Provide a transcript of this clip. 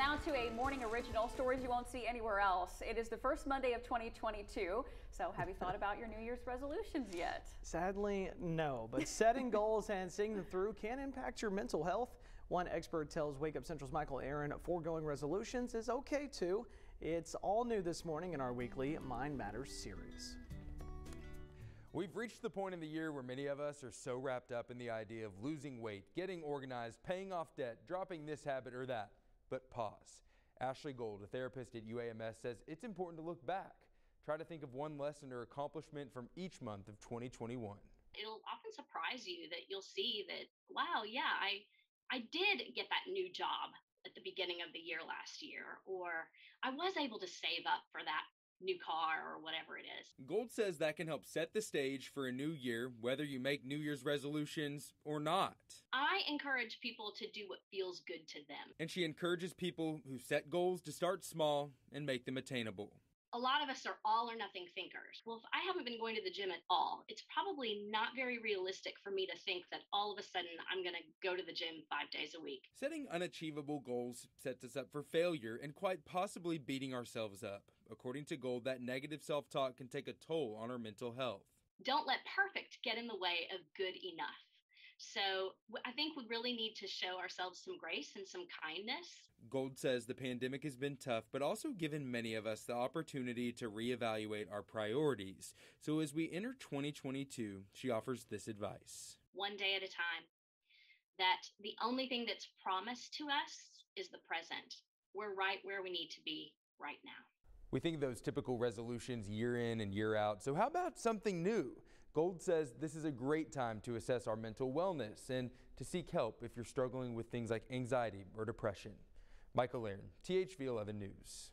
now to a morning original stories you won't see anywhere else. It is the first Monday of 2022. So, have you thought about your New Year's resolutions yet? Sadly, no. But setting goals and seeing them through can impact your mental health. One expert tells Wake Up Central's Michael Aaron foregoing resolutions is okay too. It's all new this morning in our weekly Mind Matters series. We've reached the point in the year where many of us are so wrapped up in the idea of losing weight, getting organized, paying off debt, dropping this habit or that. But pause. Ashley Gold, a therapist at UAMS, says it's important to look back. Try to think of one lesson or accomplishment from each month of 2021. It'll often surprise you that you'll see that, wow, yeah, I, I did get that new job at the beginning of the year last year, or I was able to save up for that new car or whatever it is. Gold says that can help set the stage for a new year, whether you make New Year's resolutions or not. I encourage people to do what feels good to them. And she encourages people who set goals to start small and make them attainable a lot of us are all or nothing thinkers. Well, if I haven't been going to the gym at all, it's probably not very realistic for me to think that all of a sudden I'm going to go to the gym five days a week. Setting unachievable goals sets us up for failure and quite possibly beating ourselves up. According to Gold, that negative self talk can take a toll on our mental health. Don't let perfect get in the way of good enough. So I think we really need to show ourselves some grace and some kindness. Gold says the pandemic has been tough, but also given many of us the opportunity to reevaluate our priorities. So as we enter 2022, she offers this advice one day at a time. That the only thing that's promised to us is the present. We're right where we need to be right now. We think of those typical resolutions year in and year out. So how about something new? Gold says this is a great time to assess our mental wellness and to seek help if you're struggling with things like anxiety or depression. Michael Aaron, THV 11 News.